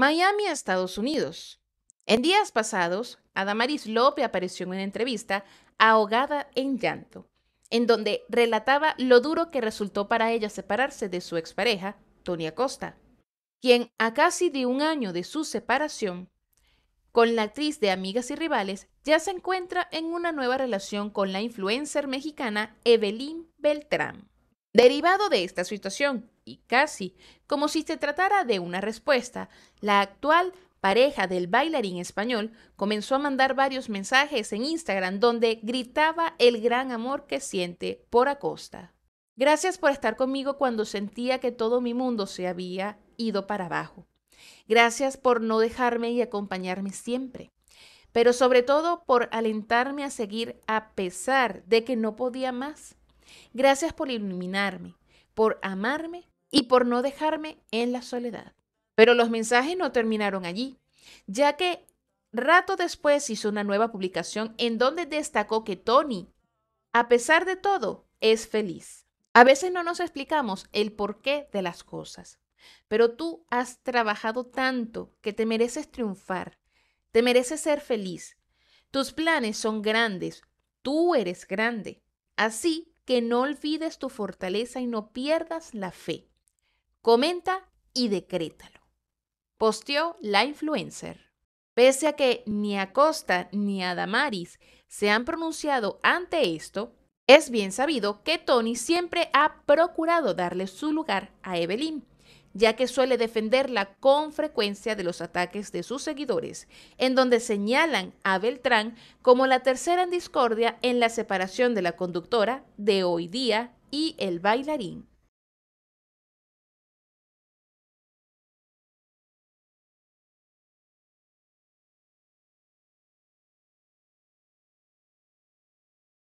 Miami, Estados Unidos. En días pasados, Adamaris Lope apareció en una entrevista ahogada en llanto, en donde relataba lo duro que resultó para ella separarse de su expareja, Tony Acosta, quien a casi de un año de su separación con la actriz de Amigas y Rivales, ya se encuentra en una nueva relación con la influencer mexicana Evelyn Beltrán. Derivado de esta situación, y casi como si se tratara de una respuesta, la actual pareja del bailarín español comenzó a mandar varios mensajes en Instagram donde gritaba el gran amor que siente por Acosta. Gracias por estar conmigo cuando sentía que todo mi mundo se había ido para abajo. Gracias por no dejarme y acompañarme siempre, pero sobre todo por alentarme a seguir a pesar de que no podía más. Gracias por iluminarme, por amarme y por no dejarme en la soledad. Pero los mensajes no terminaron allí, ya que rato después hizo una nueva publicación en donde destacó que Tony, a pesar de todo, es feliz. A veces no nos explicamos el porqué de las cosas. Pero tú has trabajado tanto que te mereces triunfar, te mereces ser feliz. Tus planes son grandes, tú eres grande. Así que no olvides tu fortaleza y no pierdas la fe. Comenta y decrétalo. Posteó la influencer. Pese a que ni Acosta ni Adamaris se han pronunciado ante esto, es bien sabido que Tony siempre ha procurado darle su lugar a Evelyn ya que suele defenderla con frecuencia de los ataques de sus seguidores, en donde señalan a Beltrán como la tercera en discordia en la separación de la conductora de hoy día y el bailarín.